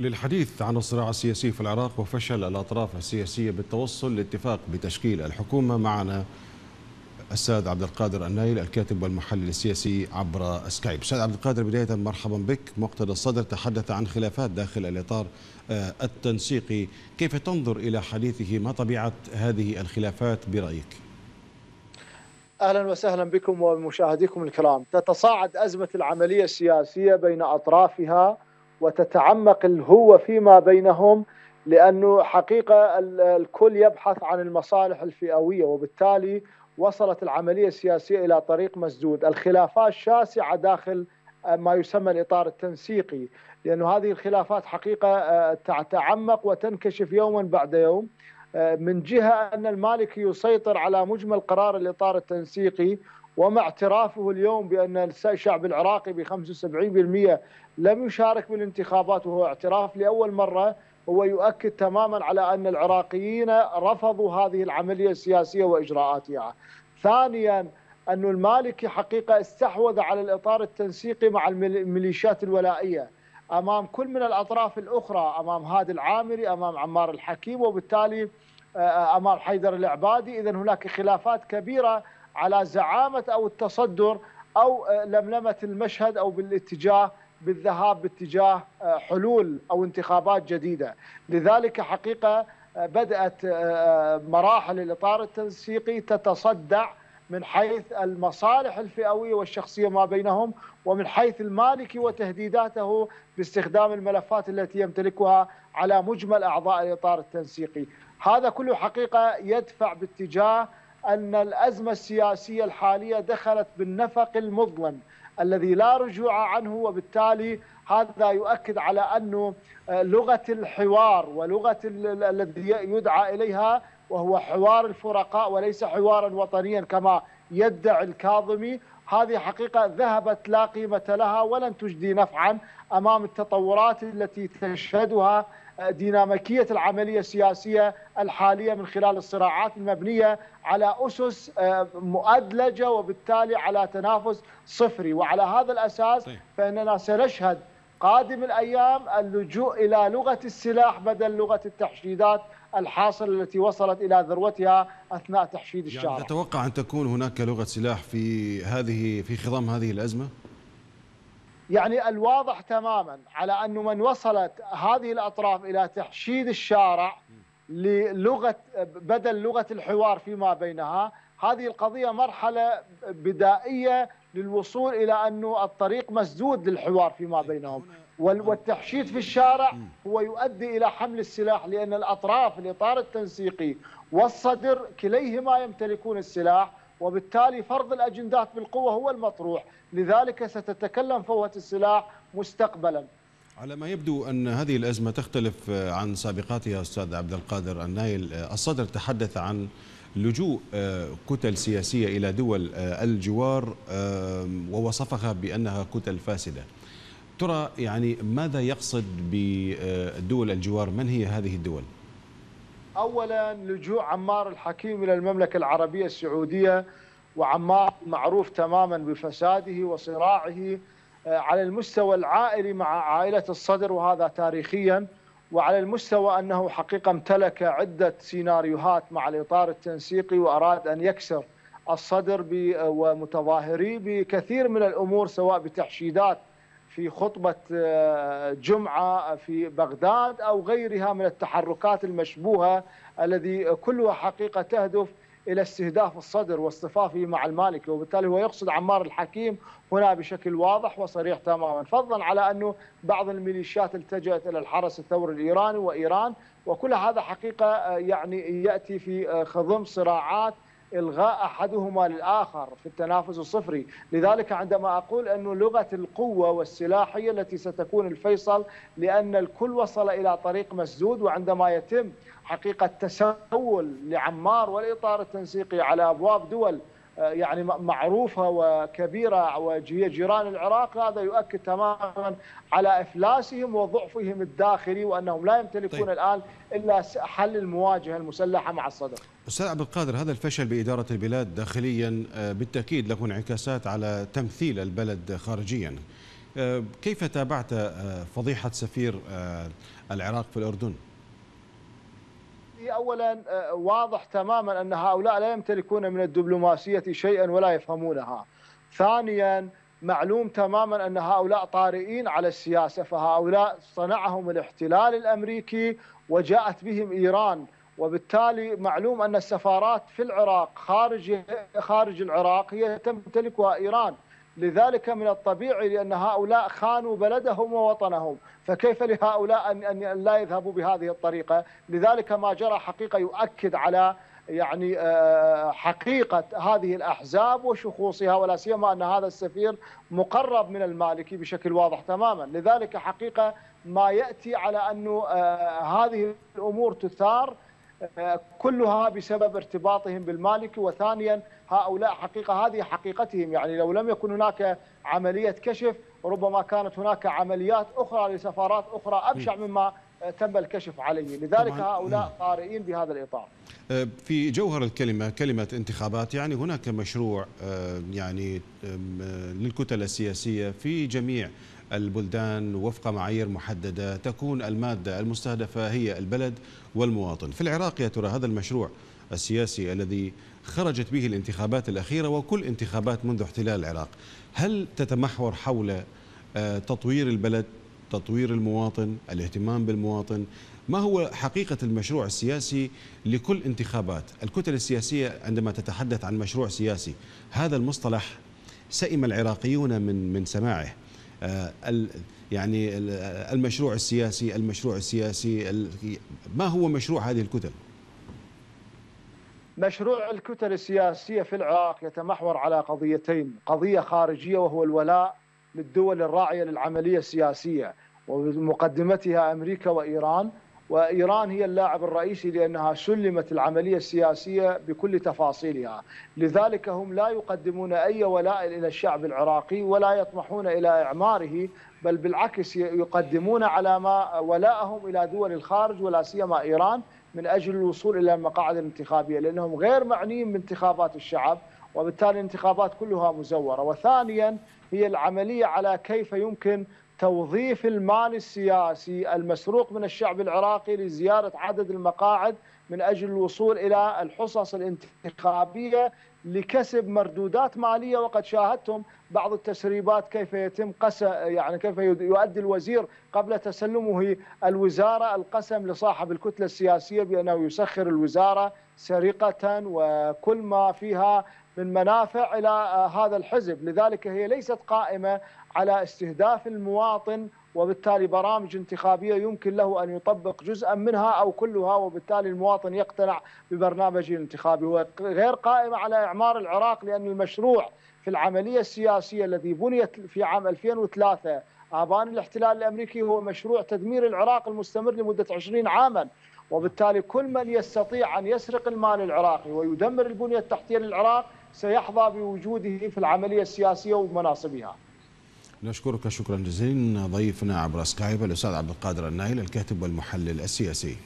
للحديث عن الصراع السياسي في العراق وفشل الأطراف السياسية بالتوصل لاتفاق بتشكيل الحكومة معنا السيد عبد القادر النايل الكاتب والمحلل السياسي عبر سكايب. سيد عبد القادر بداية مرحبا بك. مقتدى الصدر تحدث عن خلافات داخل الإطار آه، التنسيقي. كيف تنظر إلى حديثه؟ ما طبيعة هذه الخلافات برأيك؟ أهلا وسهلا بكم ومشاهديكم الكرام. تتصاعد أزمة العملية السياسية بين أطرافها وتتعمق الهوة فيما بينهم لأنه حقيقة الكل يبحث عن المصالح الفئوية وبالتالي وصلت العملية السياسية إلى طريق مسدود. الخلافات شاسعة داخل ما يسمى الإطار التنسيقي لأن هذه الخلافات حقيقة تتعمق وتنكشف يوما بعد يوم من جهة أن المالكي يسيطر على مجمل قرار الإطار التنسيقي ومع اعترافه اليوم بأن الشعب العراقي ب 75% لم يشارك بالانتخابات وهو اعتراف لأول مرة هو يؤكد تماما على أن العراقيين رفضوا هذه العملية السياسية وإجراءاتها. ثانيا أن المالكي حقيقة استحوذ على الإطار التنسيقي مع الميليشيات الولائية. أمام كل من الأطراف الأخرى أمام هادي العامري أمام عمار الحكيم وبالتالي أمام حيدر العبادي إذا هناك خلافات كبيرة على زعامة أو التصدر أو آه، لملمة المشهد أو بالاتجاه بالذهاب باتجاه آه، حلول أو انتخابات جديدة، لذلك حقيقة آه، بدأت آه، مراحل الإطار التنسيقي تتصدع من حيث المصالح الفئوية والشخصية ما بينهم ومن حيث المالكي وتهديداته باستخدام الملفات التي يمتلكها على مجمل أعضاء الإطار التنسيقي، هذا كله حقيقة يدفع باتجاه أن الأزمة السياسية الحالية دخلت بالنفق المظلم الذي لا رجوع عنه وبالتالي هذا يؤكد على أنه آه، لغة الحوار ولغة الذي يدعى إليها وهو حوار الفرقاء وليس حوارا وطنيا كما يدعي الكاظمي. هذه حقيقة ذهبت لا قيمة لها ولن تجدي نفعا أمام التطورات التي تشهدها ديناميكية العملية السياسية الحالية من خلال الصراعات المبنية على أسس آه، مؤدلجة وبالتالي على تنافس صفري وعلى هذا الأساس طيب. فإننا سنشهد قادم الأيام اللجوء إلى لغة السلاح بدل لغة التحشيدات الحاصله التي وصلت إلى ذروتها أثناء تحشيد الشارع. يعني تتوقع أن تكون هناك لغة سلاح في هذه في خضم هذه الأزمة؟ يعني الواضح تماما على أنه من وصلت هذه الأطراف إلى تحشيد الشارع للغة بدل لغة الحوار فيما بينها هذه القضية مرحلة بدائية للوصول إلى أنه الطريق مسدود للحوار فيما بينهم. والتحشيد في الشارع هو يؤدي إلى حمل السلاح لأن الأطراف الإطار التنسيقي والصدر كليهما يمتلكون السلاح وبالتالي فرض الأجندات بالقوة هو المطروح. لذلك ستتكلم فوهة السلاح مستقبلا. على ما يبدو أن هذه الأزمة تختلف عن سابقاتها أستاذ عبد القادر النايل. الصدر تحدث عن لجوء كتل سياسية إلى دول الجوار ووصفها بأنها كتل فاسدة. ترى يعني ماذا يقصد بالدول الجوار؟ من هي هذه الدول؟ اولا لجوء عمار الحكيم إلى المملكة العربية السعودية وعمار معروف تماما بفساده وصراعه آه، على المستوى العائلي مع عائلة الصدر وهذا تاريخيا. وعلى المستوى أنه حقيقة امتلك عدة سيناريوهات مع الإطار التنسيقي وأراد أن يكسر الصدر ومتظاهريه بكثير من الأمور سواء بتحشيدات في خطبة آه، جمعة في بغداد أو غيرها من التحركات المشبوهة الذي كلها حقيقة تهدف إلى استهداف الصدر واصطفافه مع المالكي وبالتالي هو يقصد عمار الحكيم هنا بشكل واضح وصريح تماما. فضلا على أنه بعض الميليشيات التجأت إلى الحرس الثوري الإيراني وإيران وكل هذا حقيقة آه، يعني يأتي في آه، خضم صراعات إلغاء أحدهما للآخر في التنافس الصفري، لذلك عندما أقول انه لغة القوة والسلاح هي التي ستكون الفيصل لأن الكل وصل إلى طريق مسدود وعندما يتم حقيقة تسول لعمار والاطار التنسيقي على أبواب دول يعني معروفة وكبيرة وهي جيران العراق هذا يؤكد تماما على إفلاسهم وضعفهم الداخلي وأنهم لا يمتلكون طيب. الآن إلا حل المواجهة المسلحة مع الصدر. أستاذ عبد القادر هذا الفشل بإدارة البلاد داخليا آه، بالتأكيد له انعكاسات على تمثيل البلد خارجيا. كيف تابعت فضيحة سفير العراق في الأردن؟ اولا واضح تماما أن هؤلاء لا يمتلكون من الدبلوماسية شيئا ولا يفهمونها. ثانيا معلوم تماما أن هؤلاء طارئين على السياسة فهؤلاء صنعهم الاحتلال الأمريكي وجاءت بهم إيران وبالتالي معلوم أن السفارات في العراق خارج خارج العراق هي تمتلكها إيران لذلك من الطبيعي لأن هؤلاء خانوا بلدهم ووطنهم. فكيف لهؤلاء ان ان لا يذهبوا بهذه الطريقة؟ لذلك ما جرى حقيقة يؤكد على يعني حقيقة هذه الأحزاب وشخوصها ولا سيما أن هذا السفير مقرب من المالكي بشكل واضح تماما. لذلك حقيقة ما يأتي على أن هذه الأمور تثار كلها بسبب ارتباطهم بالمالكي وثانيا هؤلاء حقيقة هذه حقيقتهم. يعني لو لم يكن هناك عملية كشف ربما كانت هناك عمليات أخرى لسفارات أخرى أبشع مما تم الكشف عليه. لذلك هؤلاء طارئين بهذا الإطار. في جوهر الكلمة كلمة انتخابات يعني هناك مشروع يعني للكتل السياسية في جميع البلدان وفق معايير محددة تكون المادة المستهدفة هي البلد والمواطن. في العراق يا ترى هذا المشروع السياسي الذي خرجت به الانتخابات الأخيرة وكل انتخابات منذ احتلال العراق هل تتمحور حول تطوير البلد تطوير المواطن الاهتمام بالمواطن؟ ما هو حقيقة المشروع السياسي لكل انتخابات؟ الكتل السياسية عندما تتحدث عن مشروع سياسي هذا المصطلح سئم العراقيون من من سماعه. آه يعني المشروع السياسي المشروع السياسي ما هو مشروع هذه الكتل؟ مشروع الكتل السياسية في العراق يتمحور على قضيتين قضية خارجية وهو الولاء للدول الراعية للعملية السياسية ومقدمتها أمريكا وإيران وإيران هي اللاعب الرئيسي لأنها سلمت العملية السياسية بكل تفاصيلها. لذلك هم لا يقدمون أي ولاء إلى الشعب العراقي ولا يطمحون إلى إعماره بل بالعكس يقدمون على ما ولاءهم إلى دول الخارج ولا سيما إيران من أجل الوصول إلى المقاعد الانتخابية لأنهم غير معنيين بانتخابات الشعب وبالتالي الانتخابات كلها مزورة. وثانيا هي العملية على كيف يمكن توظيف المال السياسي المسروق من الشعب العراقي لزيادة عدد المقاعد من أجل الوصول إلى الحصص الانتخابية لكسب مردودات مالية. وقد شاهدتم بعض التسريبات كيف يتم قسم يعني كيف يؤدي الوزير قبل تسلمه الوزارة القسم لصاحب الكتلة السياسية بأنه يسخر الوزارة سرقة وكل ما فيها من منافع إلى هذا الحزب، لذلك هي ليست قائمة على استهداف المواطن وبالتالي برامج انتخابية يمكن له أن يطبق جزءا منها أو كلها وبالتالي المواطن يقتنع ببرنامجه الانتخابي، وغير قائمة على إعمار العراق لأن المشروع في العملية السياسية الذي بنيت في عام 2003 آبان الاحتلال الأمريكي هو مشروع تدمير العراق المستمر لمدة 20 عاما. وبالتالي كل من يستطيع أن يسرق المال العراقي ويدمر البنية التحتية للعراق سيحظى بوجوده في العملية السياسية ومناصبها. نشكرك شكرا جزيلا. ضيفنا عبر سكايب الأستاذ عبد القادر النايل الكاتب والمحلل السياسي.